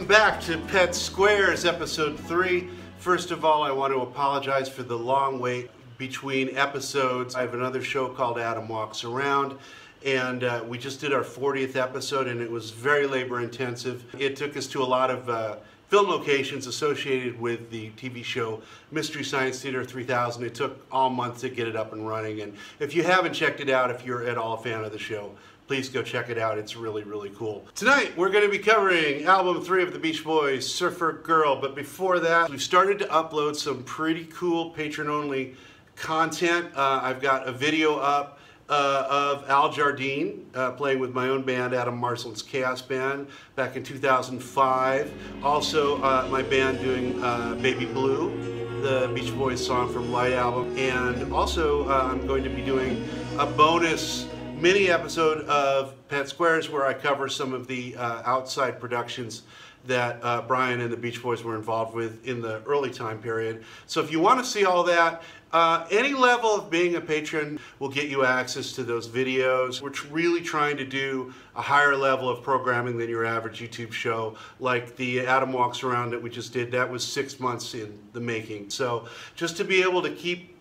Welcome back to Pet Squares, episode three. First of all, I want to apologize for the long wait between episodes. I have another show called Adam Walks Around, and uh, we just did our 40th episode, and it was very labor intensive. It took us to a lot of uh, film locations associated with the TV show Mystery Science Theater 3000. It took all month to get it up and running, and if you haven't checked it out, if you're at all a fan of the show, please go check it out. It's really, really cool. Tonight, we're going to be covering album three of the Beach Boys, Surfer Girl. But before that, we've started to upload some pretty cool Patreon-only content. Uh, I've got a video up uh, of Al Jardine uh, playing with my own band, Adam Marsland's Chaos Band, back in 2005. Also, uh, my band doing uh, Baby Blue, the Beach Boys song from Light Album. And also, uh, I'm going to be doing a bonus mini episode of Pet Squares where I cover some of the uh, outside productions that uh, Brian and the Beach Boys were involved with in the early time period. So if you want to see all that, uh, any level of being a patron will get you access to those videos. We're really trying to do a higher level of programming than your average YouTube show, like the Adam Walks Around that we just did. That was six months in the making. So just to be able to keep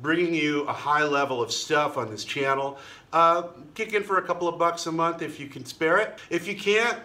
bringing you a high level of stuff on this channel. Uh, kick in for a couple of bucks a month if you can spare it. If you can't,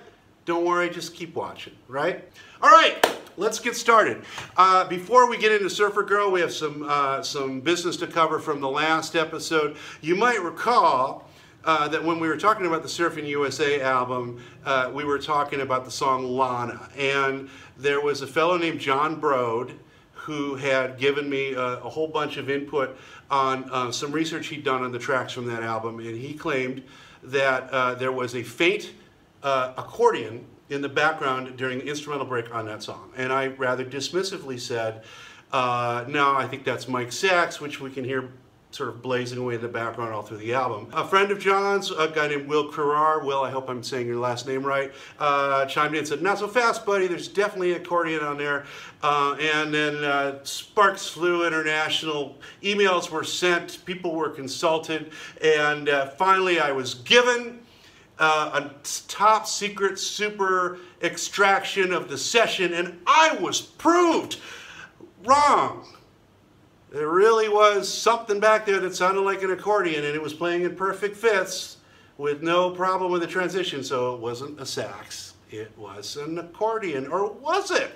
don't worry, just keep watching, right? All right, let's get started. Uh, before we get into Surfer Girl, we have some, uh, some business to cover from the last episode. You might recall uh, that when we were talking about the Surfing USA album, uh, we were talking about the song Lana. And there was a fellow named John Brode who had given me a, a whole bunch of input on uh, some research he'd done on the tracks from that album, and he claimed that uh, there was a faint uh, accordion in the background during the instrumental break on that song. And I rather dismissively said, uh, no, I think that's Mike's sax, which we can hear sort of blazing away in the background all through the album. A friend of John's, a guy named Will Carrar, Will, I hope I'm saying your last name right, uh, chimed in and said, not so fast, buddy, there's definitely an accordion on there. Uh, and then uh, sparks flew international, emails were sent, people were consulted, and uh, finally I was given uh, a top secret super extraction of the session, and I was proved wrong. There really was something back there that sounded like an accordion and it was playing in perfect fifths with no problem with the transition. So it wasn't a sax, it was an accordion. Or was it?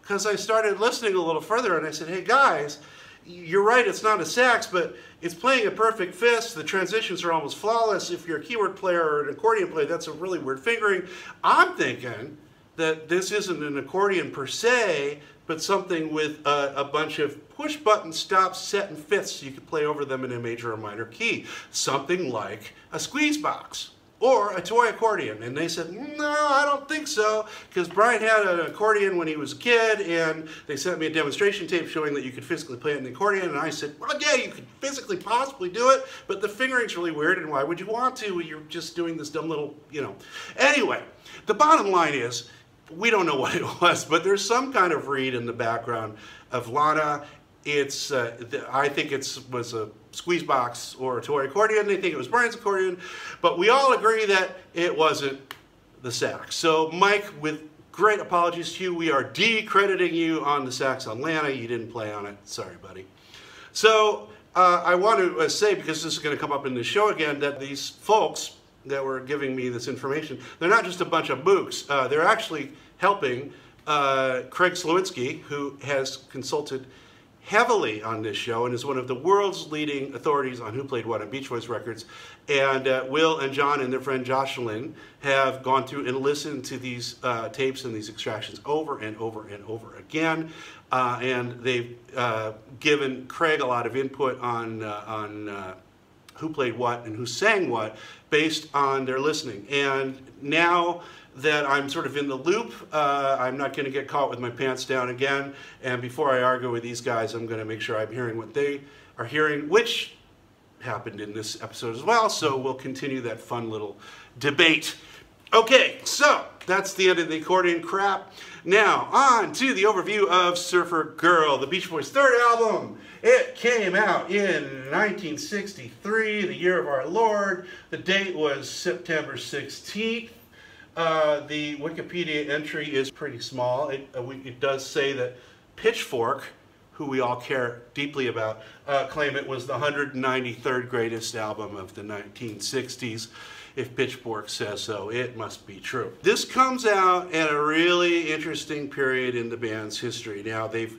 Because I started listening a little further and I said, hey guys, you're right, it's not a sax, but it's playing a perfect fifth. The transitions are almost flawless. If you're a keyboard player or an accordion player, that's a really weird fingering. I'm thinking that this isn't an accordion per se, but something with a, a, bunch of push button stops set in fifths so you could play over them in a major or minor key. Something like a squeeze box or a toy accordion. And they said, no, I don't think so, because Brian had an accordion when he was a kid, and they sent me a demonstration tape showing that you could physically play it in the accordion, and I said, well, yeah, you could physically possibly do it, but the fingering's really weird, and why would you want to? You're just doing this dumb little, you know. Anyway, the bottom line is, we don't know what it was, but there's some kind of reed in the background of Lana. It's, uh, I think it was a squeeze box or a toy accordion. They think it was Brian's accordion, but we all agree that it wasn't the sax. So Mike, with great apologies to you, we are decrediting you on the sax on Lana. You didn't play on it. Sorry, buddy. So uh, I want to uh, say, because this is going to come up in the show again, that these folks that were giving me this information. They're not just a bunch of books. Uh, they're actually helping uh, Craig Slowinski, who has consulted heavily on this show and is one of the world's leading authorities on who played what on Beach Boys records. And uh, Will and John and their friend Jocelyn have gone through and listened to these uh, tapes and these extractions over and over and over again. Uh, and they've uh, given Craig a lot of input on, uh, on uh, who played what and who sang what based on their listening. And now that I'm sort of in the loop, uh, I'm not going to get caught with my pants down again. And before I argue with these guys, I'm going to make sure I'm hearing what they are hearing, which happened in this episode as well. So we'll continue that fun little debate. Okay, so that's the end of the accordion crap. Now, on to the overview of Surfer Girl, the Beach Boys' third album. It came out in 1963, the year of our Lord. The date was September 16th. Uh, the Wikipedia entry is pretty small. It, uh, we, it does say that Pitchfork, who we all care deeply about, uh, claim it was the 193rd greatest album of the 1960s. If Pitchfork says so, it must be true. This comes out at a really interesting period in the band's history. Now, they've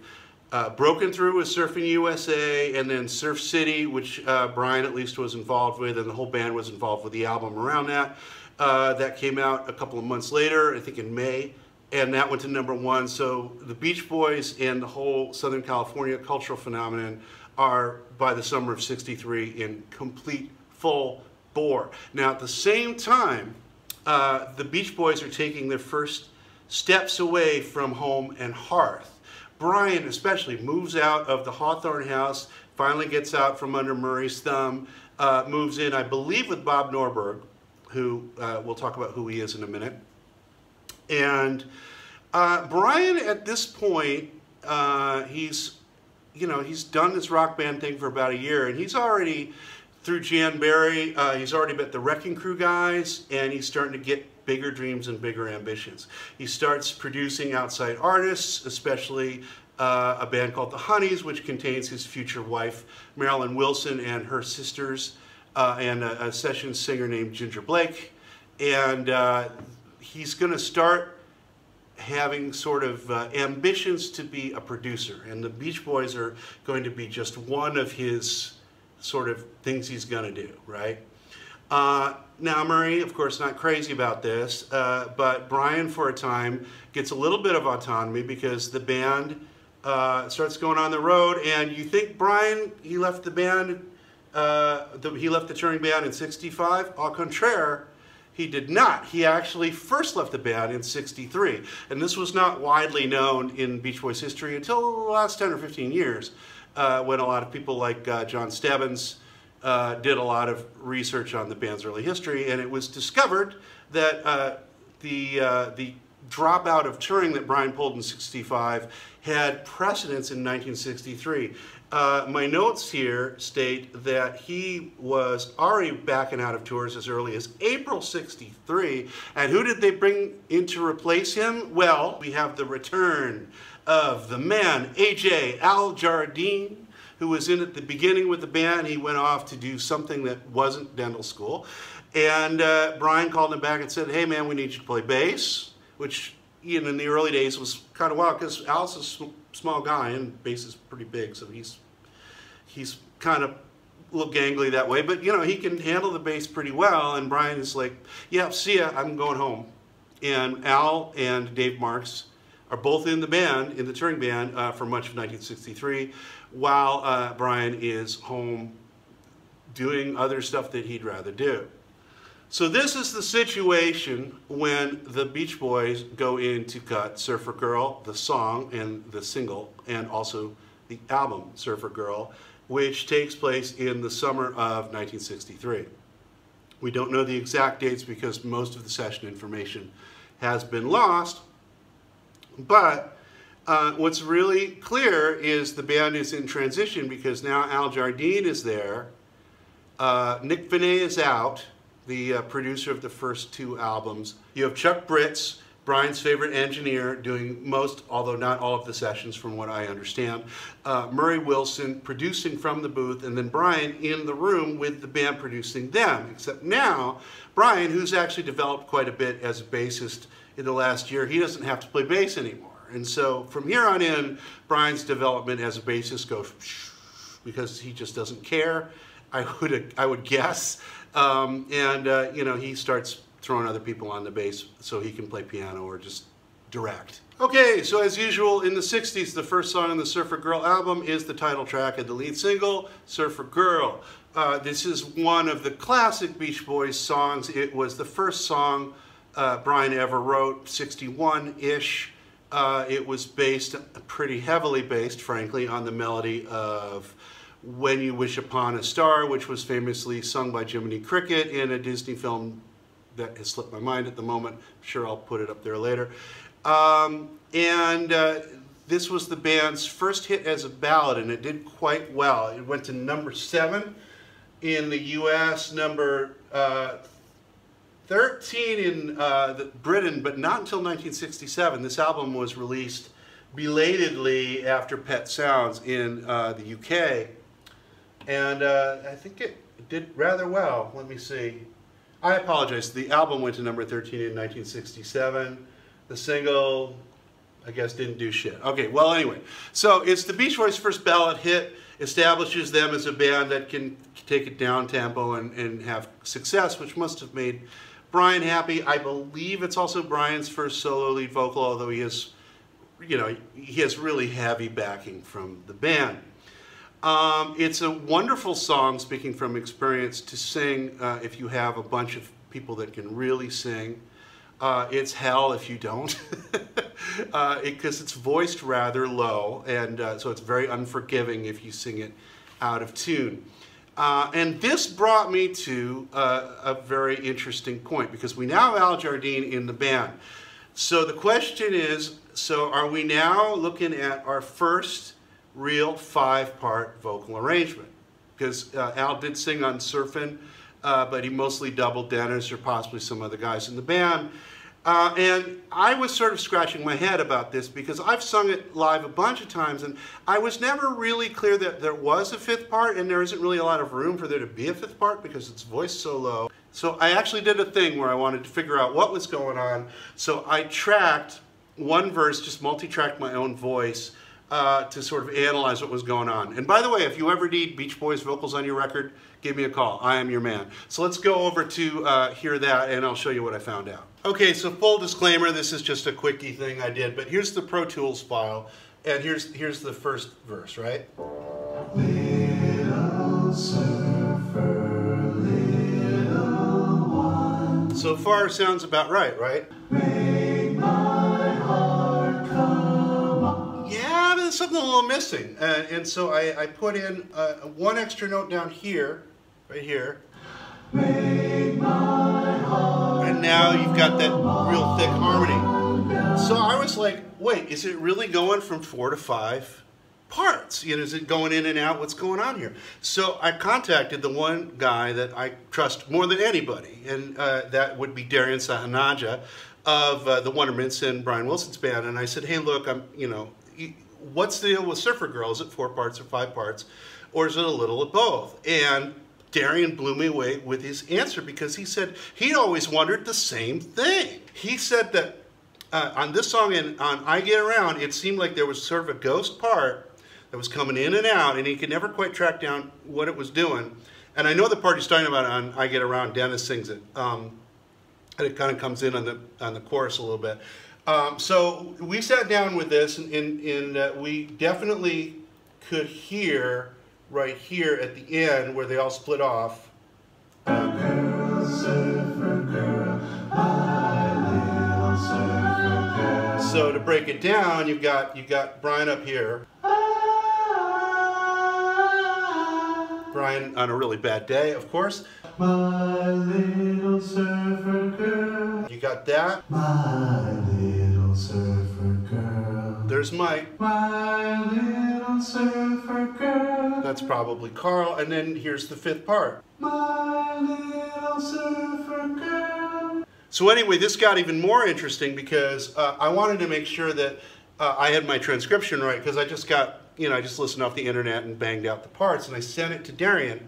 uh, broken through with Surfing USA and then Surf City, which uh, Brian at least was involved with, and the whole band was involved with the album around that. Uh, that came out a couple of months later, I think in May, and that went to number one. So the Beach Boys and the whole Southern California cultural phenomenon are, by the summer of 63, in complete full bore. Now, at the same time, uh, the Beach Boys are taking their first steps away from home and hearth. Brian, especially, moves out of the Hawthorne house, finally gets out from under Murray's thumb, uh, moves in, I believe, with Bob Norberg, who uh, we'll talk about who he is in a minute. And uh, Brian, at this point, uh, he's, you know, he's done this rock band thing for about a year, and he's already, through Jan Berry, uh, he's already met the Wrecking Crew guys, and he's starting to get bigger dreams and bigger ambitions. He starts producing outside artists, especially uh, a band called The Honeys, which contains his future wife, Marilyn Wilson, and her sisters uh, and a, a, session singer named Ginger Blake. And uh, he's going to start having sort of uh, ambitions to be a producer. And the Beach Boys are going to be just one of his sort of things he's going to do, right? Uh, now, Murray, of course, not crazy about this, uh, but Brian, for a time, gets a little bit of autonomy because the band uh, starts going on the road, and you think Brian, he left the band uh, the, he left the touring band in 65. Au contraire, he did not. He actually first left the band in 63. And this was not widely known in Beach Boys history until the last 10 or 15 years uh, when a lot of people like uh, Jon Stebbins uh, did a lot of research on the band's early history. And it was discovered that uh, the, uh, the dropout of touring that Brian pulled in 65 had precedence in 1963. Uh, my notes here state that he was already backing out of tours as early as April 63. And who did they bring in to replace him? Well, we have the return of the man, AJ Al Jardine, who was in at the beginning with the band. He went off to do something that wasn't dental school. And uh, Brian called him back and said, hey man, we need you to play bass, which you know, in the early days was kind of wild because Al's a small guy and bass is pretty big, so he's he's kind of a little gangly that way, but you know, he can handle the bass pretty well. And Brian is like, yeah, see ya, I'm going home. And Al and Dave Marks are both in the band, in the touring band, uh, for much of 1963, while uh, Brian is home doing other stuff that he'd rather do. So this is the situation when the Beach Boys go in to cut Surfer Girl, the song and the single, and also the album Surfer Girl, which takes place in the summer of 1963. We don't know the exact dates because most of the session information has been lost, but uh, what's really clear is the band is in transition because now Al Jardine is there, uh, Nick Venet is out, the uh, producer of the first two albums. You have Chuck Britz, Brian's favorite engineer, doing most, although not all of the sessions from what I understand. Uh, Murray Wilson producing from the booth, and then Brian in the room with the band producing them. Except now, Brian, who's actually developed quite a bit as a bassist in the last year, he doesn't have to play bass anymore. And so from here on in, Brian's development as a bassist goes because he just doesn't care. I would I would guess, um, and uh, you know he starts throwing other people on the bass so he can play piano or just direct. Okay, so as usual, in the 60s, the first song on the Surfer Girl album is the title track and the lead single, Surfer Girl. Uh, this is one of the classic Beach Boys songs. It was the first song uh, Brian ever wrote, 61-ish. Uh, it was based, pretty heavily based, frankly, on the melody of When You Wish Upon a Star, which was famously sung by Jiminy Cricket in a Disney film that has slipped my mind at the moment. I'm sure I'll put it up there later. Um, and uh, this was the band's first hit as a ballad, and it did quite well. It went to number seven in the U.S., number uh, 13 in uh, Britain, but not until 1967. This album was released belatedly after Pet Sounds in uh, the UK. And uh, I think it did rather well. Let me see. I apologize. The album went to number 13 in 1967. The single, I guess, didn't do shit. Okay, well, anyway. So it's the Beach Boys' first ballad hit, establishes them as a band that can take it down tempo and, and have success, which must have made Brian happy. I believe it's also Brian's first solo lead vocal, although he has, you know, he has really heavy backing from the band. Um, it's a wonderful song, speaking from experience, to sing uh, if you have a bunch of people that can really sing. Uh, it's hell if you don't, because uh, it, it's voiced rather low, and uh, so it's very unforgiving if you sing it out of tune. Uh, and this brought me to uh, a very interesting point, because we now have Al Jardine in the band. So the question is, so are we now looking at our first real five-part vocal arrangement? Because Al did sing on Surfin', uh, but he mostly doubled Dennis or possibly some other guys in the band. Uh, and I was sort of scratching my head about this because I've sung it live a bunch of times and I was never really clear that there was a fifth part and there isn't really a lot of room for there to be a fifth part because it's voiced so low. So I actually did a thing where I wanted to figure out what was going on. So I tracked one verse, just multi-tracked my own voice uh, to sort of analyze what was going on. And by the way, if you ever need Beach Boys vocals on your record, give me a call. I am your man. So let's go over to uh, hear that and I'll show you what I found out. Okay, so full disclaimer, this is just a quickie thing I did, but here's the Pro Tools file and here's, here's the first verse, right? Surfer, so far sounds about right, right? Something a little missing. Uh, and so I, I put in uh, one extra note down here, right here. And now you've got that real thick harmony. So I was like, wait, is it really going from four to five parts? You know, is it going in and out? What's going on here? So I contacted the one guy that I trust more than anybody, and uh, that would be Darian Sahanaja of uh, the Wondermints and Brian Wilson's band. And I said, hey, look, I'm, you know, what's the deal with Surfer Girl? Is it four parts or five parts? Or is it a little of both? And Darian blew me away with his answer because he said he'd always wondered the same thing. He said that uh, on this song and on I Get Around, it seemed like there was sort of a ghost part that was coming in and out, and he could never quite track down what it was doing. And I know the part he's talking about on I Get Around, Dennis sings it. Um, and it kind of comes in on the, on the chorus a little bit. Um, so we sat down with this, and, and, and uh, we definitely could hear right here at the end where they all split off. So to break it down, you've got you've got Brian up here. Brian on a really bad day, of course. My little surfer girl. You got that? Surfer girl. There's Mike. My little surfer girl. That's probably Carl. And then here's the fifth part. My little surfer girl. So anyway, this got even more interesting because uh, I wanted to make sure that uh, I had my transcription right because I just got, you know, I just listened off the internet and banged out the parts and I sent it to Darian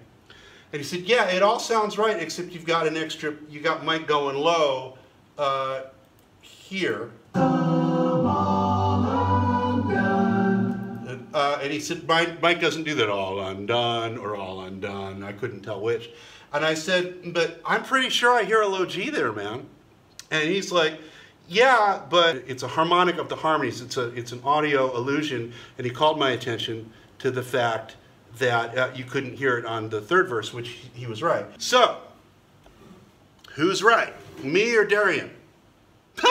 and he said, yeah, it all sounds right, except you've got an extra, you got Mike going low uh, here. Uh, and he said, Mike, Mike doesn't do that all undone or all undone. I couldn't tell which. And I said, but I'm pretty sure I hear a low G there, man. And he's like, yeah, but it's a harmonic of the harmonies. It's, a, it's an audio illusion. And he called my attention to the fact that uh, you couldn't hear it on the third verse, which he was right. So, who's right? Me or Darian?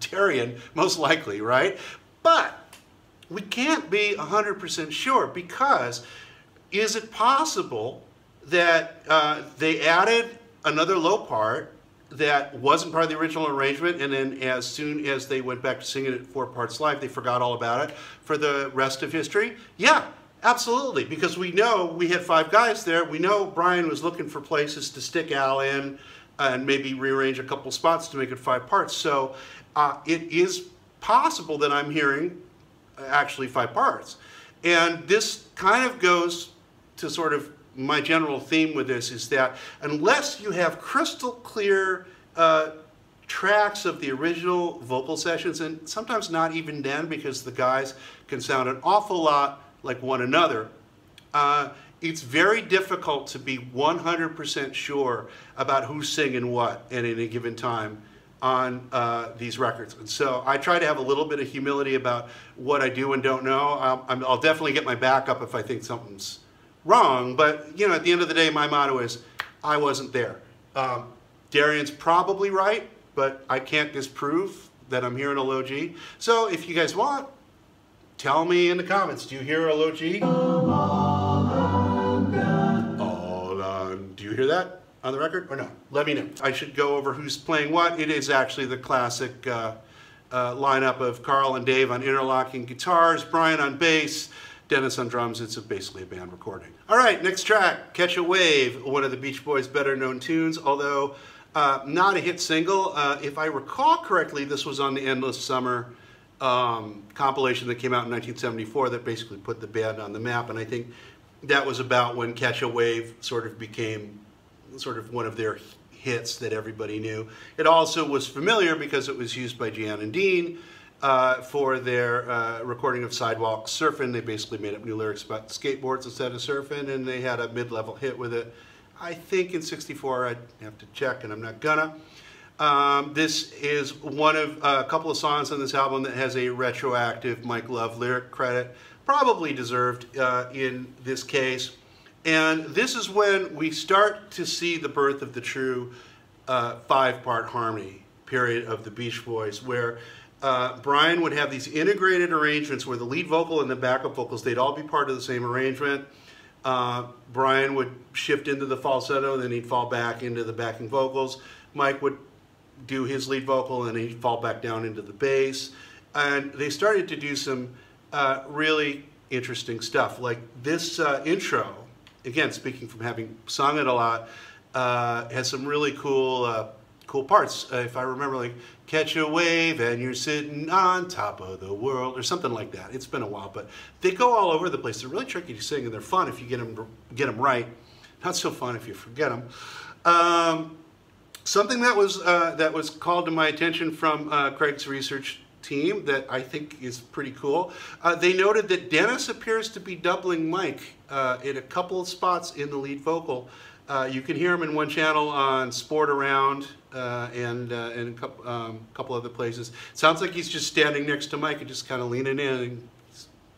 Darian, most likely, right? But we can't be 100% sure because is it possible that uh, they added another low part that wasn't part of the original arrangement and then as soon as they went back to singing it four parts live, they forgot all about it for the rest of history? Yeah, Absolutely, because we know we had five guys there. We know Brian was looking for places to stick Al in and maybe rearrange a couple spots to make it five parts. So uh, it is possible that I'm hearing actually five parts. And this kind of goes to sort of my general theme with this is that unless you have crystal clear uh, tracks of the original vocal sessions, and sometimes not even then because the guys can sound an awful lot like one another, uh, it's very difficult to be 100% sure about who's singing what at any given time on uh, these records. And so I try to have a little bit of humility about what I do and don't know. I'll, I'll definitely get my back up if I think something's wrong, but you know, at the end of the day, my motto is, I wasn't there. Um, Darian's probably right, but I can't disprove that I'm hearing a low G. So if you guys want, tell me in the comments, do you hear a low G? You hear that on the record or no? Let me know. I should go over who's playing what. It is actually the classic uh, uh, lineup of Carl and Dave on interlocking guitars, Brian on bass, Dennis on drums. It's a, basically a band recording. All right, next track, Catch a Wave, one of the Beach Boys' better known tunes, although uh, not a hit single. Uh, if I recall correctly, this was on the Endless Summer um, compilation that came out in 1974 that basically put the band on the map, and I think that was about when Catch a Wave sort of became sort of one of their hits that everybody knew. It also was familiar because it was used by Jan and Dean, uh, for their uh, recording of Sidewalk Surfing. They basically made up new lyrics about skateboards instead of surfing, and they had a mid-level hit with it. I think in 64, I'd have to check, and I'm not gonna. Um, this is one of uh, a couple of songs on this album that has a retroactive Mike Love lyric credit, probably deserved uh, in this case. And this is when we start to see the birth of the true uh, five-part harmony period of the Beach Boys, where uh, Brian would have these integrated arrangements where the lead vocal and the backup vocals, they'd all be part of the same arrangement. Uh, Brian would shift into the falsetto, then he'd fall back into the backing vocals. Mike would do his lead vocal, and he'd fall back down into the bass. And they started to do some uh, really interesting stuff. Like this uh, intro, again, speaking from having sung it a lot, uh, has some really cool uh, cool parts. Uh, if I remember, like catch a wave and you're sitting on top of the world or something like that. It's been a while, but they go all over the place. They're really tricky to sing and they're fun if you get them get them right. Not so fun if you forget them. Um, something that was uh, that was called to my attention from uh, Craig's research team that I think is pretty cool. Uh, they noted that Dennis appears to be doubling Mike uh, in a couple of spots in the lead vocal. Uh, you can hear him in one channel on Sport Around uh, and uh, and a couple, um, couple other places. Sounds like he's just standing next to Mike and just kind of leaning in and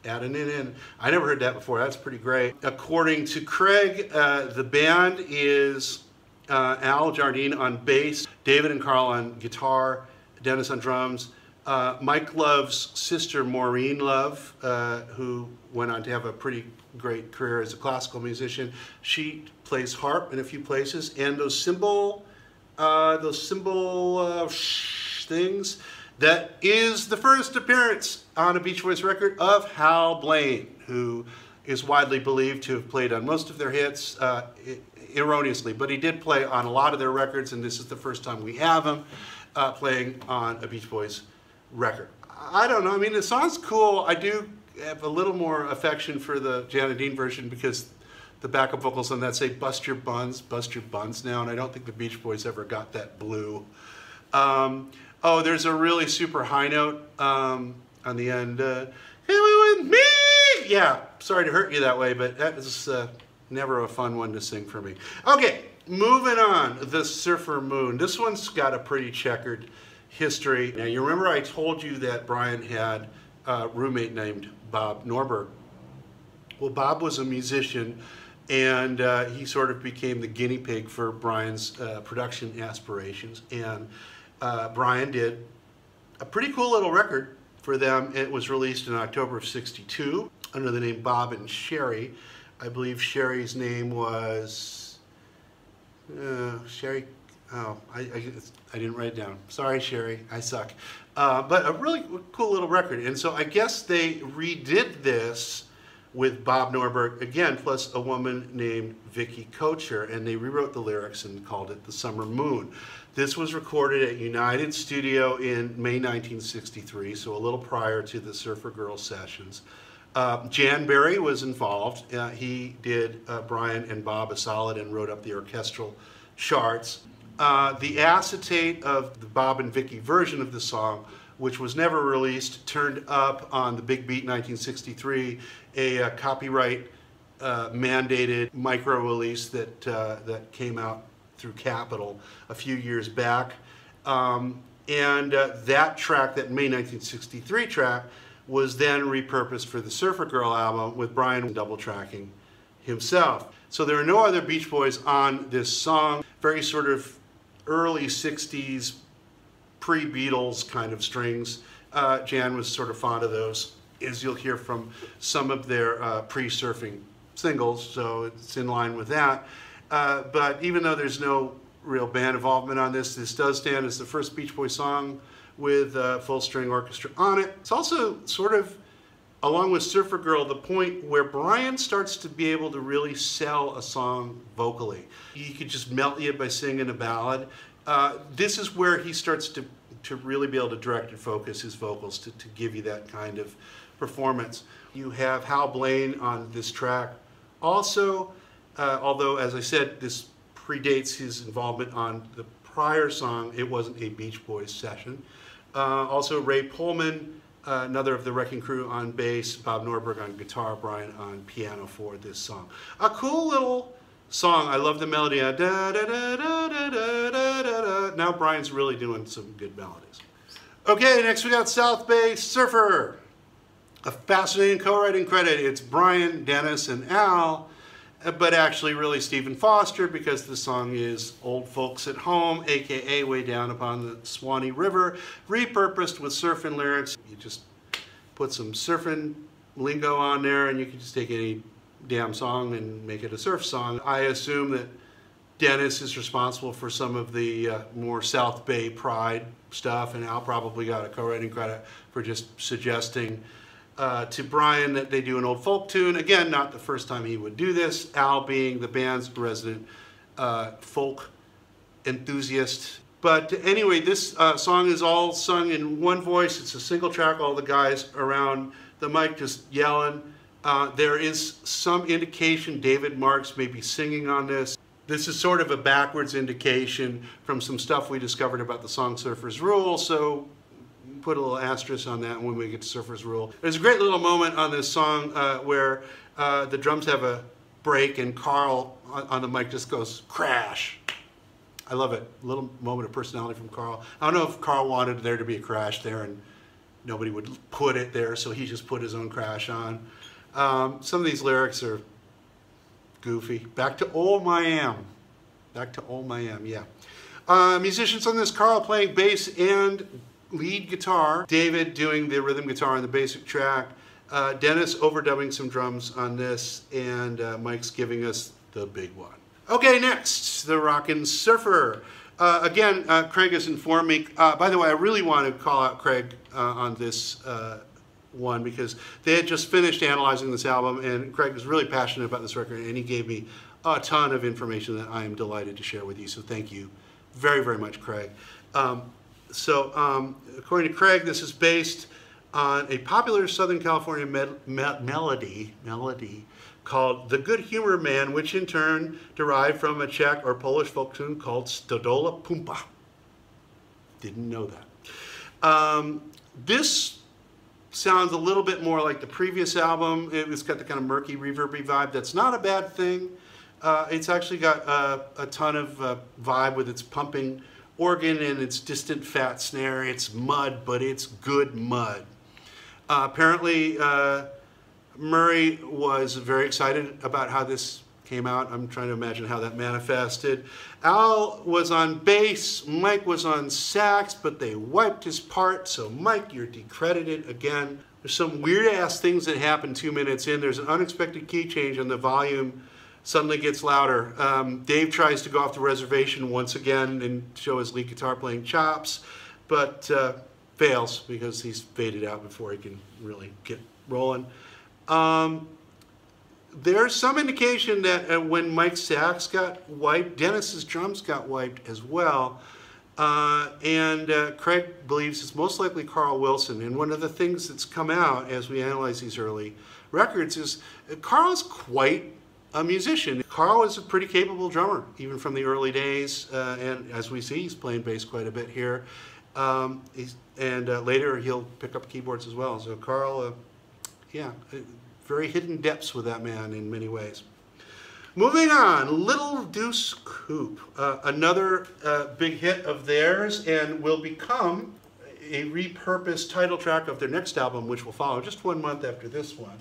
adding it in. I never heard that before. That's pretty great. According to Craig, uh, the band is uh, Al Jardine on bass, David and Carl on guitar, Dennis on drums. Uh, Mike Love's sister, Maureen Love, who went on to have a pretty great career as a classical musician. She plays harp in a few places, and those cymbal, uh, those cymbal uh, things. That is the first appearance on a Beach Boys record of Hal Blaine, who is widely believed to have played on most of their hits, uh, erroneously, but he did play on a lot of their records, and this is the first time we have him uh, playing on a Beach Boys record. I don't know. I mean, the song's cool. I do have a little more affection for the Jan and Dean version because the backup vocals on that say bust your buns, bust your buns now, and I don't think the Beach Boys ever got that blue. Um, oh, there's a really super high note um, on the end. Uh, with me! Yeah, sorry to hurt you that way, but that is uh, never a fun one to sing for me. Okay, moving on, The Surfer Moon. This one's got a pretty checkered history. Now, you remember I told you that Brian had a roommate named Bob Norberg. Well, Bob was a musician and uh, he sort of became the guinea pig for Brian's uh, production aspirations. And uh, Brian did a pretty cool little record for them. It was released in October of 62 under the name Bob and Sherry. I believe Sherry's name was uh, Sherry. Oh, I, I, I, didn't write it down. Sorry, Sherry, I suck. Uh, but a really cool little record. And so I guess they redid this with Bob Norberg, again, plus a woman named Vicki Kocher, and they rewrote the lyrics and called it The Summer Moon. This was recorded at United Studio in May 1963, so a little prior to the Surfer Girl sessions. Uh, Jan Berry was involved. Uh, he did uh, Brian and Bob a solid and wrote up the orchestral charts. Uh, the acetate of the Bob and Vicki version of the song, which was never released, turned up on the Big Beat 1963, a, uh, copyright uh, mandated micro release that, that came out through Capitol a few years back. Um, and that track, that May 1963 track, was then repurposed for the Surfer Girl album with Brian double tracking himself. So there are no other Beach Boys on this song. Very sort of early 60s, pre-Beatles kind of strings. Uh, Jan was sort of fond of those, as you'll hear from some of their uh, pre-surfing singles, so it's in line with that. Uh, but even though there's no real band involvement on this, this does stand as the first Beach Boy song with a full string orchestra on it. It's also sort of, along with Surfer Girl, the point where Brian starts to be able to really sell a song vocally. He could just melt you by singing a ballad. Uh, this is where he starts to, to really be able to direct and focus his vocals to, to give you that kind of performance. You have Hal Blaine on this track. Also, uh, although as I said, this predates his involvement on the prior song, it wasn't a Beach Boys session. Uh, also Ray Pohlman, another of the Wrecking Crew on bass, Bob Norberg on guitar, Brian on piano for this song. A cool little song. I love the melody. Now Brian's really doing some good melodies. Okay, next we got South Bay Surfer. A fascinating co-writing credit. It's Brian, Dennis, and Al but actually really Stephen Foster because the song is Old Folks at Home, aka Way Down Upon the Swanee River, repurposed with surfing lyrics. You just put some surfing lingo on there and you can just take any damn song and make it a surf song. I assume that Dennis is responsible for some of the uh, more South Bay pride stuff and Al probably got a co-writing credit for just suggesting uh, to Brian that they do an old folk tune. Again, not the first time he would do this. Al being the band's resident uh, folk enthusiast. But anyway, this uh, song is all sung in one voice. It's a single track, all the guys around the mic just yelling. Uh, there is some indication David Marks may be singing on this. This is sort of a backwards indication from some stuff we discovered about the song Surfer's Rule, so put a little asterisk on that when we get to Surfer's Rule. There's a great little moment on this song uh, where uh, the drums have a break and Carl on, on, the mic just goes crash. I love it. A little moment of personality from Carl. I don't know if Carl wanted there to be a crash there and nobody would put it there, so he just put his own crash on. Um, some of these lyrics are goofy. Back to Old Miami. Back to Old Miami, yeah. Uh, musicians on this, Carl playing bass and lead guitar, David doing the rhythm guitar on the basic track, uh, Dennis overdubbing some drums on this, and uh, Mike's giving us the big one. Okay, next, the Rockin' Surfer. Uh, again, uh, Craig has informed me. Uh, by the way, I really want to call out Craig uh, on this one because they had just finished analyzing this album, and Craig was really passionate about this record, and he gave me a ton of information that I am delighted to share with you. So thank you very, very much, Craig. Um, so um, according to Craig, this is based on a popular Southern California me me melody, melody called The Good Humor Man, which in turn derived from a Czech or Polish folk tune called Stodola Pumpa. Didn't know that. Um, this sounds a little bit more like the previous album. It's got the kind of murky, reverby vibe. That's not a bad thing. Uh, it's actually got a ton of uh, vibe with its pumping organ and its distant fat snare. It's mud, but it's good mud. Uh, apparently, uh, Murray was very excited about how this came out. I'm trying to imagine how that manifested. Al was on bass, Mike was on sax, but they wiped his part, so Mike, you're decredited again. There's some weird ass things that happen two minutes in. There's an unexpected key change on the volume suddenly gets louder. Um, Dave tries to go off the reservation once again and show his lead guitar playing chops, but uh, fails because he's faded out before he can really get rolling. Um, there's some indication that uh, when Mike's sax got wiped, Dennis's drums got wiped as well. Uh, and uh, Craig believes it's most likely Carl Wilson. And one of the things that's come out as we analyze these early records is Carl's quite a musician. Carl is a pretty capable drummer, even from the early days. Uh, and as we see, he's playing bass quite a bit here. Um, and uh, later he'll pick up keyboards as well. So Carl, uh, yeah, very hidden depths with that man in many ways. Moving on, Little Deuce Coupe, uh, another uh, big hit of theirs and will become a repurposed title track of their next album, which will follow just one month after this one.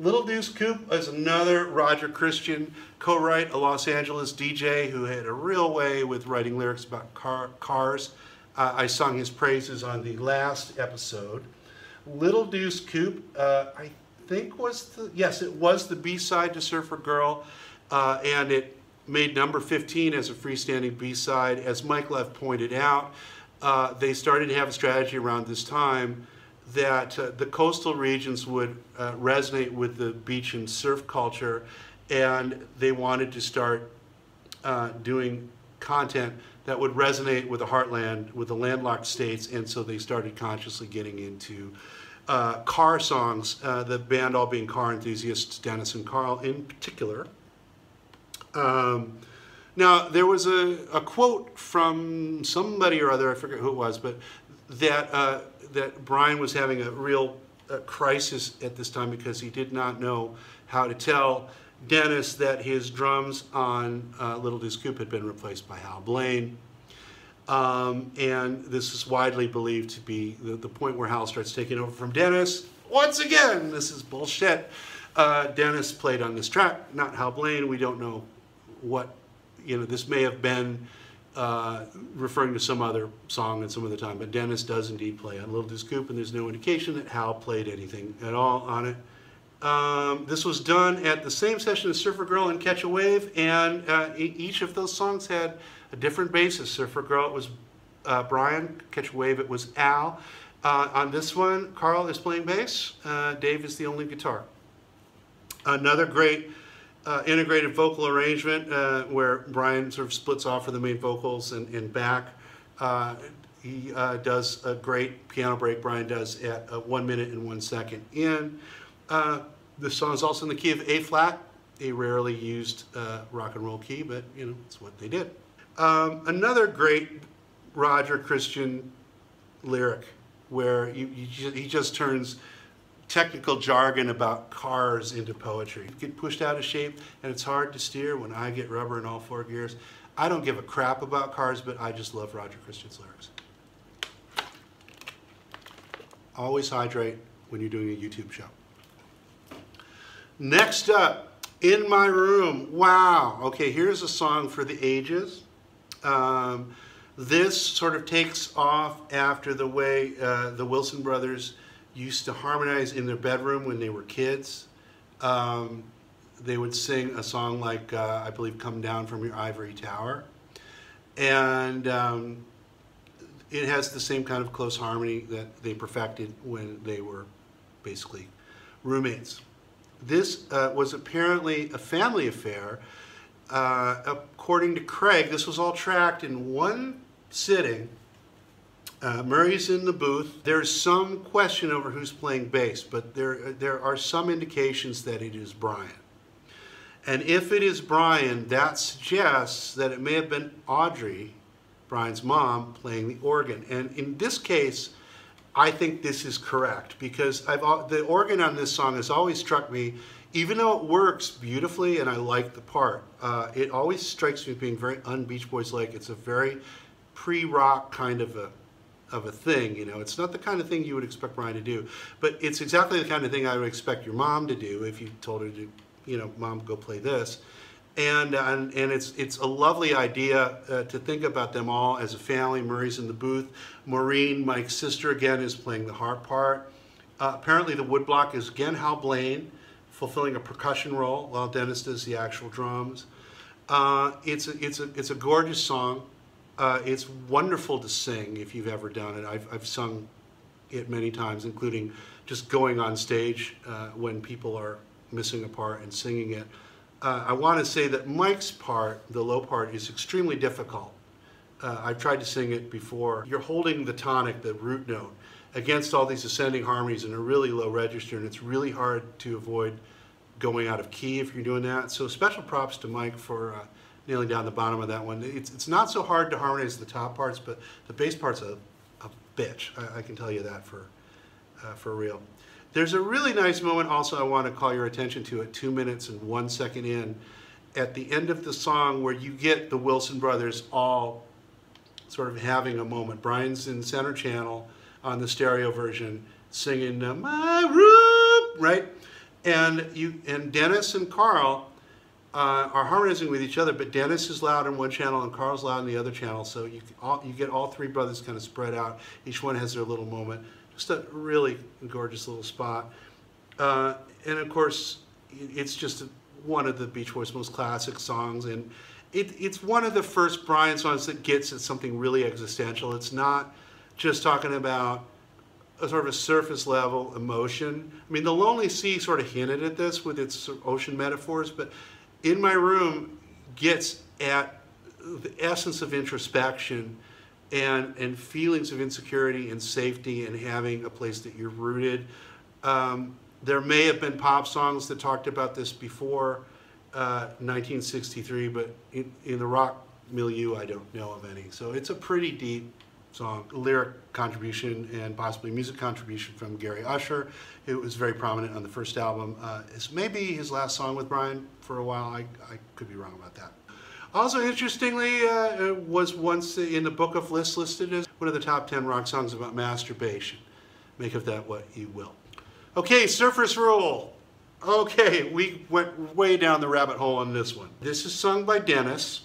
Little Deuce Coupe is another Roger Christian co-write, a Los Angeles DJ who had a real way with writing lyrics about car, cars. Uh, I sung his praises on the last episode. Little Deuce Coupe, uh, I think was the, yes, it was the B-side to Surfer Girl uh, and it made number 15 as a freestanding B-side. As Mike Love pointed out, uh, they started to have a strategy around this time that uh, the coastal regions would uh, resonate with the beach and surf culture, and they wanted to start uh, doing content that would resonate with the heartland, with the landlocked states, and so they started consciously getting into uh, car songs, the band all being car enthusiasts, Dennis and Carl in particular. Um, now, there was a, a, quote from somebody or other, I forget who it was, but that, uh, that Brian was having a real uh, crisis at this time because he did not know how to tell Dennis that his drums on uh, Little Deuce Coupe had been replaced by Hal Blaine. Um, and this is widely believed to be the, the point where Hal starts taking over from Dennis. Once again, this is bullshit. Uh, Dennis played on this track, not Hal Blaine. We don't know what, you know, this may have been uh, referring to some other song at some other time, but Dennis does indeed play on Little Deuce Coupe, and there's no indication that Hal played anything at all on it. Um, this was done at the same session as Surfer Girl and Catch a Wave, and uh, each of those songs had a different basis. Surfer Girl, it was uh, Brian. Catch a Wave, it was Al. Uh, on this one, Carl is playing bass. Uh, Dave is the only guitar. Another great uh, integrated vocal arrangement uh, where Brian sort of splits off for the main vocals and, and back. Uh, he uh, does a great piano break, Brian does at uh, one minute and one second in. Uh, the song is also in the key of A flat, a rarely used rock and roll key, but you know, it's what they did. Um, another great Roger Christian lyric where you, you he just turns technical jargon about cars into poetry. You get pushed out of shape and it's hard to steer when I get rubber in all four gears. I don't give a crap about cars, but I just love Roger Christian's lyrics. Always hydrate when you're doing a YouTube show. Next up, In My Room. Wow. Okay, here's a song for the ages. Um, this sort of takes off after the way uh, the Wilson brothers used to harmonize in their bedroom when they were kids. Um, they would sing a song like, uh, I believe, Come Down From Your Ivory Tower. And um, it has the same kind of close harmony that they perfected when they were basically roommates. This uh, was apparently a family affair. Uh, according to Craig, this was all tracked in one sitting uh, Murray's in the booth. There's some question over who's playing bass, but there, there are some indications that it is Brian. And if it is Brian, that suggests that it may have been Audrey, Brian's mom, playing the organ. And in this case, I think this is correct because I've, the organ on this song has always struck me, even though it works beautifully and I like the part, uh, it always strikes me as being very un-Beach Boys-like. It's a very pre-rock kind of a of a thing. You know, it's not the kind of thing you would expect Brian to do, but it's exactly the kind of thing I would expect your mom to do if you told her to, you know, mom, go play this. And, and, and it's, it's a lovely idea uh, to think about them all as a family. Murray's in the booth. Maureen, Mike's sister, again, is playing the harp part. Uh, apparently the woodblock is again Hal Blaine, fulfilling a percussion role while Dennis does the actual drums. Uh, it's, a, it's, a, it's a gorgeous song. Uh, it's wonderful to sing if you've ever done it. I've, I've sung it many times, including just going on stage uh, when people are missing a part and singing it. Uh, I want to say that Mike's part, the low part, is extremely difficult. Uh, I've tried to sing it before. You're holding the tonic, the root note, against all these ascending harmonies in a really low register, and it's really hard to avoid going out of key if you're doing that. So special props to Mike for uh, nailing down the bottom of that one. It's, it's not so hard to harmonize the top parts, but the bass part's a, a bitch. I, I can tell you that for, uh, for real. There's a really nice moment also I want to call your attention to at two minutes and one second in at the end of the song where you get the Wilson brothers all sort of having a moment. Brian's in center channel on the stereo version singing my room, right? And you and Dennis and Carl uh, are harmonizing with each other, but Dennis is loud in one channel and Carl's loud in the other channel. So you all, you get all three brothers kind of spread out. Each one has their little moment. Just a really gorgeous little spot. Uh, and of course, it's just one of the Beach Boys' most classic songs, and it, it's one of the first Brian songs that gets at something really existential. It's not just talking about a sort of a surface level emotion. I mean, The Lonely Sea sort of hinted at this with its ocean metaphors, but In My Room gets at the essence of introspection and, and feelings of insecurity and safety and having a place that you're rooted. Um, there may have been pop songs that talked about this before uh, 1963, but in, in the rock milieu, I don't know of any. So it's a pretty deep song, lyric contribution and possibly music contribution from Gary Usher. It was very prominent on the first album. Uh, it's maybe his last song with Brian for a while. I, I could be wrong about that. Also, interestingly, uh, was once in the book of lists listed as one of the top 10 rock songs about masturbation. Make of that what you will. Okay, Surfers Rule. Okay, we went way down the rabbit hole on this one. This is sung by Dennis,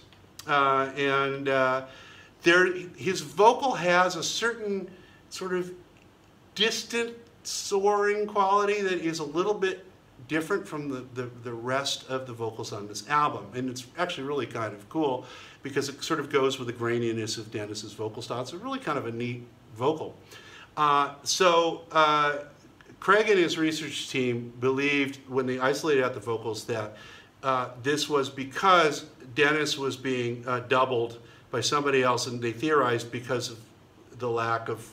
uh, and uh, there, his vocal has a certain sort of distant, soaring quality that is a little bit different from the, the, the, rest of the vocals on this album. And it's actually really kind of cool because it sort of goes with the graininess of Dennis's vocal style. It's a really kind of a neat vocal. Uh, so uh, Craig and his research team believed when they isolated out the vocals that uh, this was because Dennis was being uh, doubled by somebody else and they theorized because of the lack of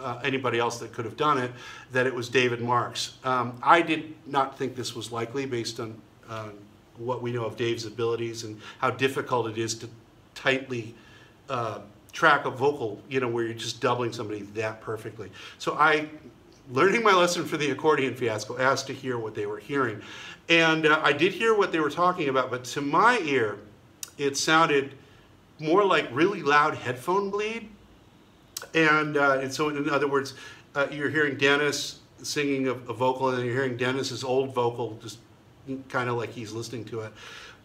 uh, anybody else that could have done it, that it was David Marks. Um, I did not think this was likely based on uh, what we know of Dave's abilities and how difficult it is to tightly uh, track a vocal, you know, where you're just doubling somebody that perfectly. So I, learning my lesson for the accordion fiasco, asked to hear what they were hearing. And uh, I did hear what they were talking about, but to my ear, it sounded more like really loud headphone bleed and, uh, and so, in other words, uh, you're hearing Dennis singing a, a, vocal, and you're hearing Dennis's old vocal, just kind of like he's listening to it.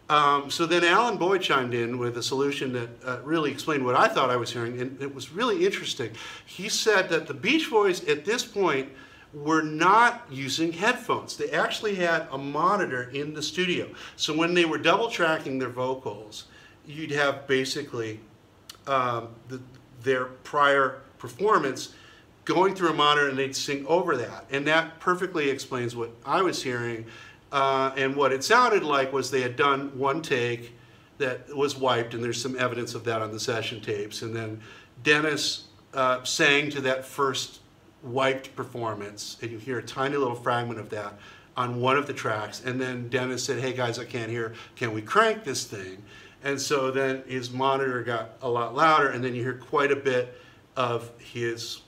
Um, so then Alan Boyd chimed in with a solution that uh, really explained what I thought I was hearing, and it was really interesting. He said that the Beach Boys at this point were not using headphones. They actually had a monitor in the studio. So when they were double tracking their vocals, you'd have basically um, the, their prior performance going through a monitor and they'd sing over that. And that perfectly explains what I was hearing. Uh, and what it sounded like was they had done one take that was wiped, and there's some evidence of that on the session tapes. And then Dennis uh, sang to that first wiped performance, and you hear a tiny little fragment of that on one of the tracks. And then Dennis said, Hey guys, I can't hear. Can we crank this thing? And so then his monitor got a lot louder, and then you hear quite a bit of his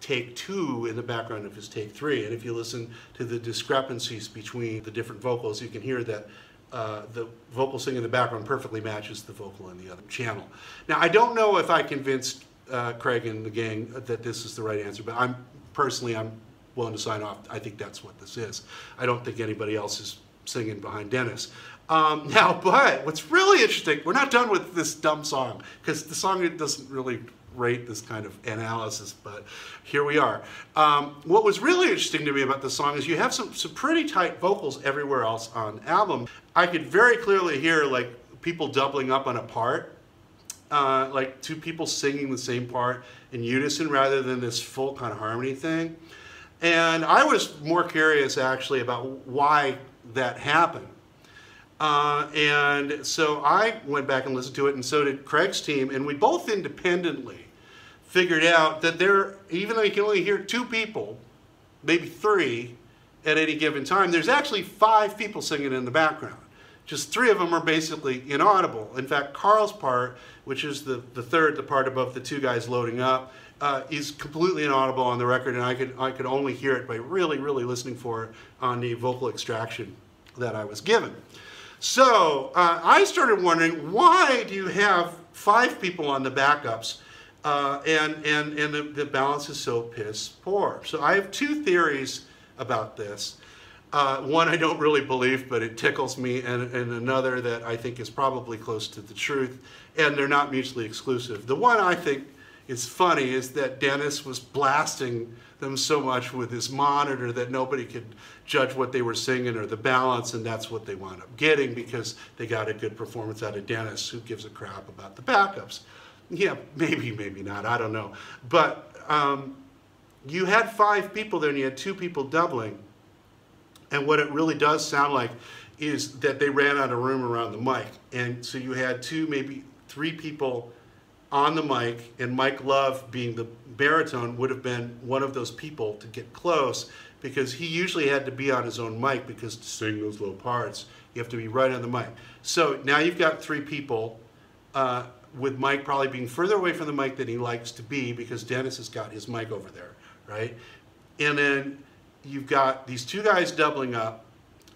take two in the background of his take three. And if you listen to the discrepancies between the different vocals, you can hear that uh, the vocal singing in the background perfectly matches the vocal in the other channel. Now, I don't know if I convinced uh, Craig and the gang that this is the right answer, but I'm personally, I'm willing to sign off. I think that's what this is. I don't think anybody else is singing behind Dennis. Um, now, but what's really interesting, we're not done with this dumb song because the song doesn't really rate this kind of analysis, but here we are. Um, what was really interesting to me about the song is you have some, some pretty tight vocals everywhere else on album. I could very clearly hear like people doubling up on a part, uh, like two people singing the same part in unison rather than this full kind of harmony thing. And I was more curious actually about why that happen. Uh, and so I went back and listened to it, and so did Craig's team, and we both independently figured out that there, even though you can only hear two people, maybe three at any given time, there's actually five people singing in the background. Just three of them are basically inaudible. In fact, Carl's part, which is the, the third, the part above the two guys loading up, uh, is completely inaudible on the record, and I could, I could only hear it by really, really listening for it on the vocal extraction that I was given. So uh, I started wondering, why do you have five people on the backups uh, and, and, and the, the balance is so piss poor? So I have two theories about this. Uh, one I don't really believe, but it tickles me, and, and another that I think is probably close to the truth, and they're not mutually exclusive. The one I think is funny is that Dennis was blasting them so much with his monitor that nobody could judge what they were singing or the balance, and that's what they wound up getting because they got a good performance out of Dennis, who gives a crap about the backups. Yeah, maybe, maybe not, I don't know. But um, you had five people there and you had two people doubling, and what it really does sound like is that they ran out of room around the mic. And so you had two, maybe three people on the mic, and Mike Love, being the baritone, would have been one of those people to get close because he usually had to be on his own mic because to sing those low parts, you have to be right on the mic. So now you've got three people, uh, with Mike probably being further away from the mic than he likes to be because Dennis has got his mic over there, right? And then you've got these two guys doubling up,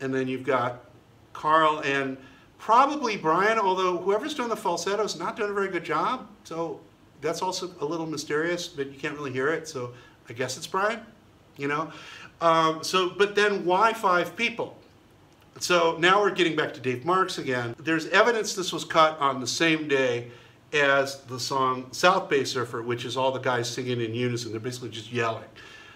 and then you've got Carl and probably Brian, although whoever's doing the falsetto is not doing a very good job. So that's also a little mysterious, but you can't really hear it. So I guess it's Brian, you know? Um, so, but then why five people? So now we're getting back to Dave Marks again. There's evidence this was cut on the same day as the song South Bay Surfer, which is all the guys singing in unison. They're basically just yelling.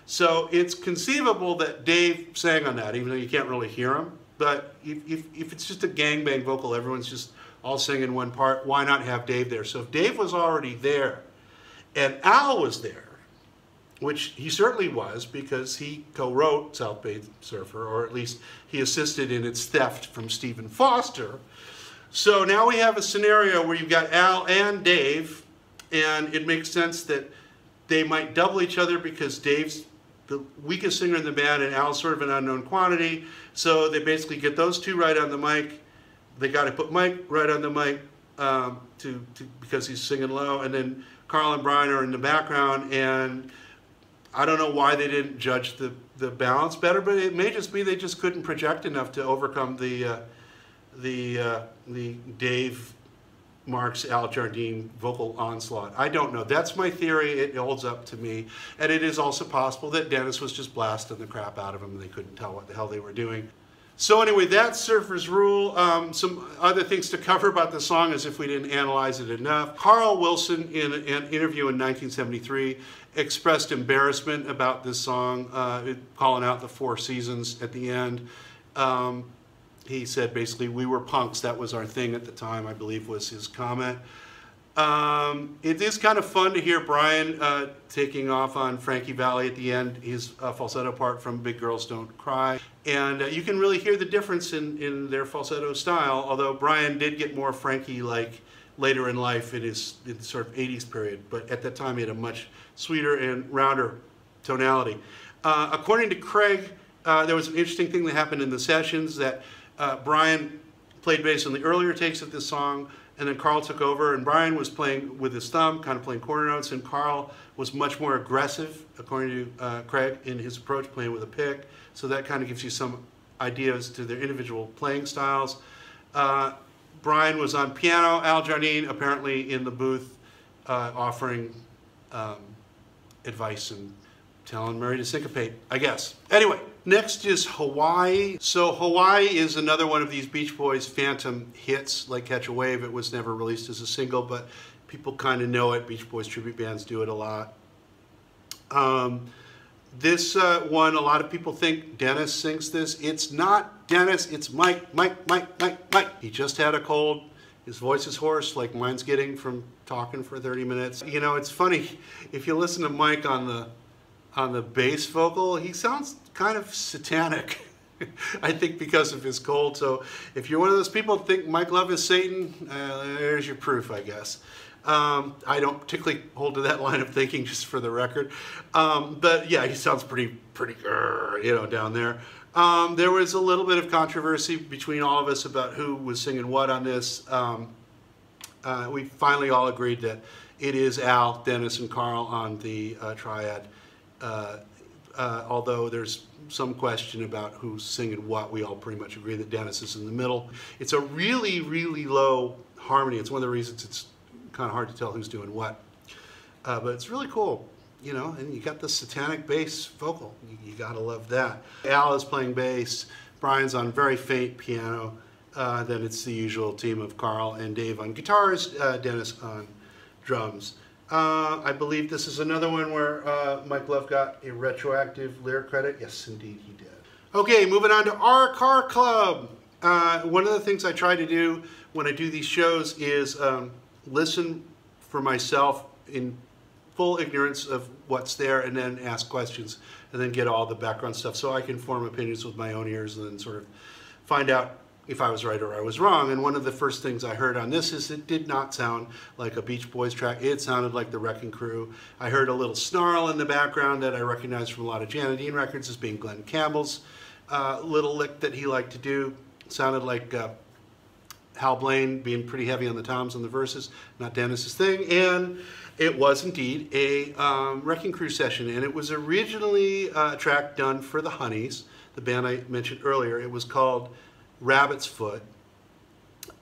So it's conceivable that Dave sang on that, even though you can't really hear him. But if, if, if it's just a gangbang vocal, everyone's just all singing one part, why not have Dave there? So if Dave was already there and Al was there, which he certainly was because he co-wrote South Bay Surfer, or at least he assisted in its theft from Stephen Foster. So now we have a scenario where you've got Al and Dave, and it makes sense that they might double each other because Dave's the weakest singer in the band and Al's sort of an unknown quantity. So they basically get those two right on the mic. They got to put Mike right on the mic um, to, to, because he's singing low, and then Carl and Brian are in the background. And I don't know why they didn't judge the the balance better, but it may just be they just couldn't project enough to overcome the uh, the uh, the Dave Marks Al Jardine vocal onslaught. I don't know. That's my theory. It holds up to me. And it is also possible that Dennis was just blasting the crap out of him and they couldn't tell what the hell they were doing. So anyway, that's Surfer's Rule. Um, some other things to cover about the song as if we didn't analyze it enough. Carl Wilson, in an interview in 1973, expressed embarrassment about this song, uh, calling out the four seasons at the end. Um, he said basically we were punks. That was our thing at the time i believe was his comment. Um, it is kind of fun to hear brian uh, taking off on frankie valli at the end. His uh, falsetto part from big girls don't cry. And uh, you can really hear the difference in, in their falsetto style although brian did get more frankie like later in life in his in sort of 80s period but at that time he had a much sweeter and rounder tonality. Uh, according to craig uh, there was an interesting thing that happened in the sessions that uh, Brian played bass on the earlier takes of this song, and then Carl took over, and Brian was playing with his thumb, kind of playing quarter notes, and Carl was much more aggressive, according to uh, Craig, in his approach, playing with a pick. So that kind of gives you some ideas to their individual playing styles. Uh, Brian was on piano, Al Jardine apparently in the booth uh, offering um, advice and telling Murry to syncopate, I guess. Anyway, next is Hawaii. So Hawaii is another one of these Beach Boys phantom hits, like Catch a Wave. It was never released as a single, but people kind of know it. Beach Boys tribute bands do it a lot. Um, this uh, one, a lot of people think Dennis sings this. It's not Dennis, it's Mike, Mike, Mike, Mike, Mike. He just had a cold. His voice is hoarse, like mine's getting from talking for 30 minutes. You know, it's funny, if you listen to Mike on the on the bass vocal, he sounds kind of satanic. I think because of his cold. So if you're one of those people that think Mike Love is Satan, uh, there's your proof, I guess. Um, I don't particularly hold to that line of thinking, just for the record. Um, but yeah, he sounds pretty, pretty, you know, down there. Um, there was a little bit of controversy between all of us about who was singing what on this. Um, uh, we finally all agreed that it is Al, Dennis, and Carl on the uh, triad. Uh, uh, although there's some question about who's singing what, we all pretty much agree that Dennis is in the middle. It's a really, really low harmony. It's one of the reasons it's kind of hard to tell who's doing what. Uh, but it's really cool, you know, and you got the satanic bass vocal. You, you gotta love that. Al is playing bass, Brian's on very faint piano, uh, then it's the usual team of Carl and Dave on guitars, uh, Dennis on drums. Uh, I believe this is another one where uh, Mike Love got a retroactive lyric credit. Yes, indeed he did. Okay, moving on to Our Car Club. Uh, one of the things I try to do when I do these shows is um, listen for myself in full ignorance of what's there and then ask questions and then get all the background stuff so I can form opinions with my own ears and then sort of find out if I was right or I was wrong. And one of the first things I heard on this is it did not sound like a Beach Boys track. It sounded like the Wrecking Crew. I heard a little snarl in the background that I recognized from a lot of Jan and Dean records as being Glen Campbell's uh, little lick that he liked to do. sounded like uh, Hal Blaine being pretty heavy on the toms and the verses, not Dennis's thing, and it was indeed a um, Wrecking Crew session, and it was originally a track done for the Honeys, the band I mentioned earlier. It was called Rabbit's Foot,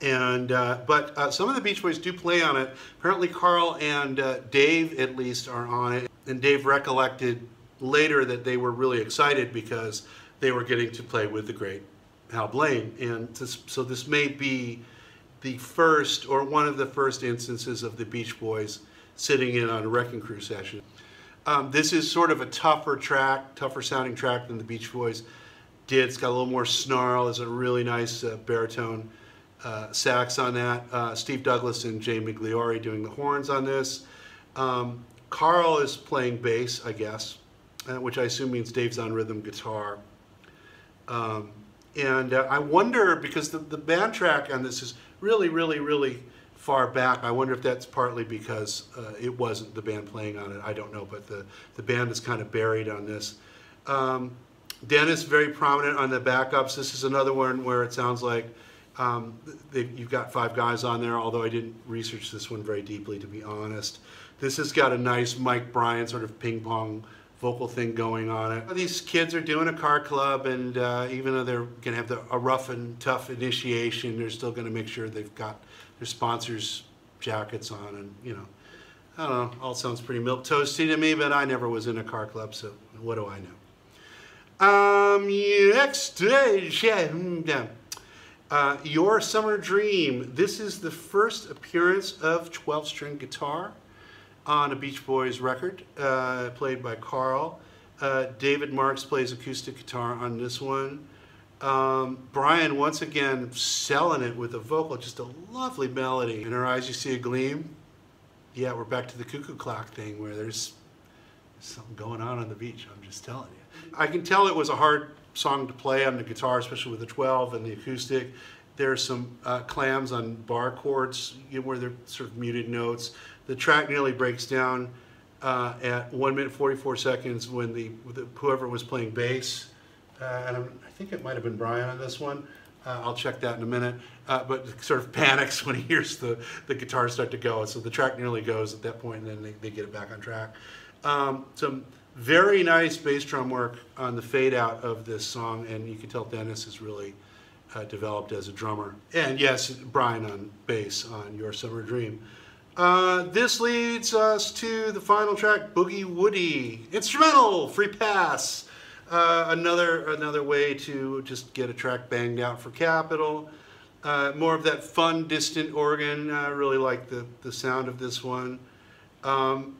and uh, but uh, some of the Beach Boys do play on it. Apparently, Carl and uh, Dave, at least, are on it, and Dave recollected later that they were really excited because they were getting to play with the great Hal Blaine. And so this may be the first or one of the first instances of the Beach Boys sitting in on a Wrecking Crew session. Um, this is sort of a tougher track, tougher sounding track than the Beach Boys did. It's got a little more snarl. There's a really nice uh, baritone uh, sax on that. Uh, Steve Douglas and Jay Migliore doing the horns on this. Um, Carl is playing bass, I guess, uh, which I assume means Dave's on rhythm guitar. Um, and uh, I wonder, because the, the band track on this is really, really, really far back, I wonder if that's partly because uh, it wasn't the band playing on it. I don't know, but the, the band is kind of buried on this. Um, Dennis, very prominent on the backups. This is another one where it sounds like um, they, you've got five guys on there, although I didn't research this one very deeply, to be honest. This has got a nice Mike Brian sort of ping pong vocal thing going on it. These kids are doing a car club, and uh, even though they're going to have the, a rough and tough initiation, they're still going to make sure they've got their sponsors' jackets on, and you know, I don't know. All sounds pretty milk toasty to me, but I never was in a car club, so what do I know? Um, next, uh, Your Summer Dream. This is the first appearance of 12-string guitar on a Beach Boys record, uh, played by Carl. Uh, David Marks plays acoustic guitar on this one. Um, Brian, once again, selling it with a vocal, just a lovely melody. In her eyes, you see a gleam. Yeah, we're back to the cuckoo clock thing where there's something going on on the beach, I'm just telling you. I can tell it was a hard song to play on the guitar, especially with the 12 and the acoustic. There's some uh, clams on bar chords you know, where they're sort of muted notes. The track nearly breaks down uh, at 1 minute 44 seconds when the, the whoever was playing bass, uh, and I'm, i think it might have been Brian on this one, uh, I'll check that in a minute, uh, but sort of panics when he hears the, the guitar start to go. So the track nearly goes at that point and then they, they get it back on track. Um, some very nice bass drum work on the fade out of this song and you can tell Dennis is really uh, developed as a drummer. And yes, Brian on bass on Your Summer Dream. Uh, this leads us to the final track, Boogie Woodie. Instrumental, free pass. Uh, another, another way to just get a track banged out for Capitol. Uh, more of that fun, distant organ. I really like the, the sound of this one. Um,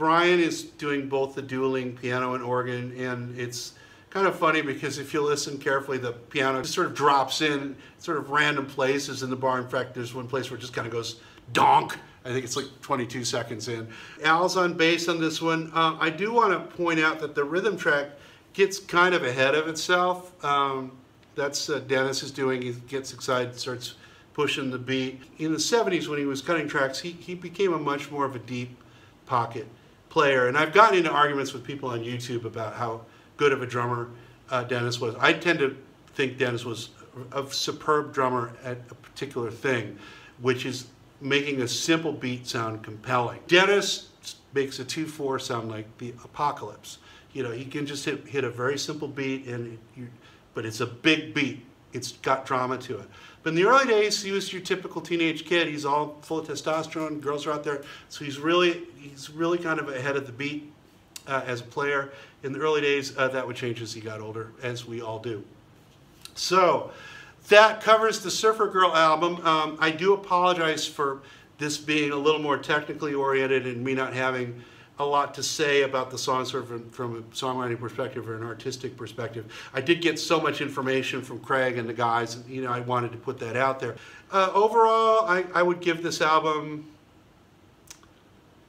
Brian is doing both the dueling piano and organ, and it's kind of funny because if you listen carefully, the piano just sort of drops in sort of random places in the bar. In fact, there's one place where it just kind of goes donk. I think it's like 22 seconds in. Al's on bass on this one. Uh, I do want to point out that the rhythm track gets kind of ahead of itself. Um, that's uh, Dennis is doing. He gets excited, starts pushing the beat. In the 70s, when he was cutting tracks, he, he became a much more of a deep pocket player. And I've gotten into arguments with people on YouTube about how good of a drummer uh, Dennis was. I tend to think Dennis was a superb drummer at a particular thing, which is making a simple beat sound compelling. Dennis makes a 2-4 sound like the apocalypse. You know, he can just hit, hit a very simple beat, and you, but it's a big beat. It's got drama to it. But in the early days, he was your typical teenage kid. He's all full of testosterone. Girls are out there, so he's really he's really kind of ahead of the beat uh, as a player. In the early days, uh, that would change as he got older, as we all do. So that covers the Surfer Girl album. Um, I do apologize for this being a little more technically oriented and me not having a lot to say about the song sort of from, a songwriting perspective or an artistic perspective. I did get so much information from Craig and the guys, you know, I wanted to put that out there. Uh, overall, I, I would give this album,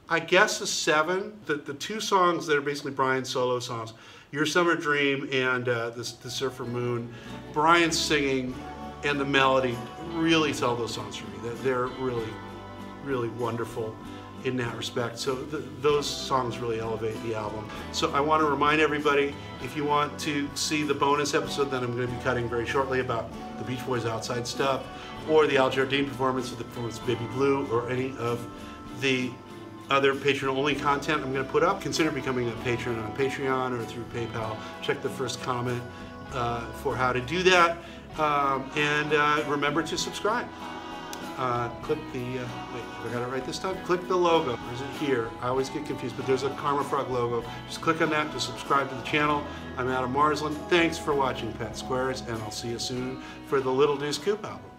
I guess a seven. The, the two songs that are basically Brian's solo songs, Your Summer Dream and uh, the, the Surfer Moon, Brian's singing and the melody really sell those songs for me. They're really, really wonderful in that respect. So th those songs really elevate the album. So I want to remind everybody, if you want to see the bonus episode that I'm going to be cutting very shortly about the Beach Boys outside stuff, or the Al Jardine performance, or the performance of Baby Blue, or any of the other Patreon-only content I'm going to put up, consider becoming a patron on Patreon or through PayPal. Check the first comment uh, for how to do that. Um, and uh, remember to subscribe uh, click the, uh, wait, I got it right this time? Click the logo, is it here? I always get confused, but there's a Karma Frog logo. Just click on that to subscribe to the channel. I'm Adam Marsland. Thanks for watching Pet Squares, and I'll see you soon for the Little Deuce Coupe album.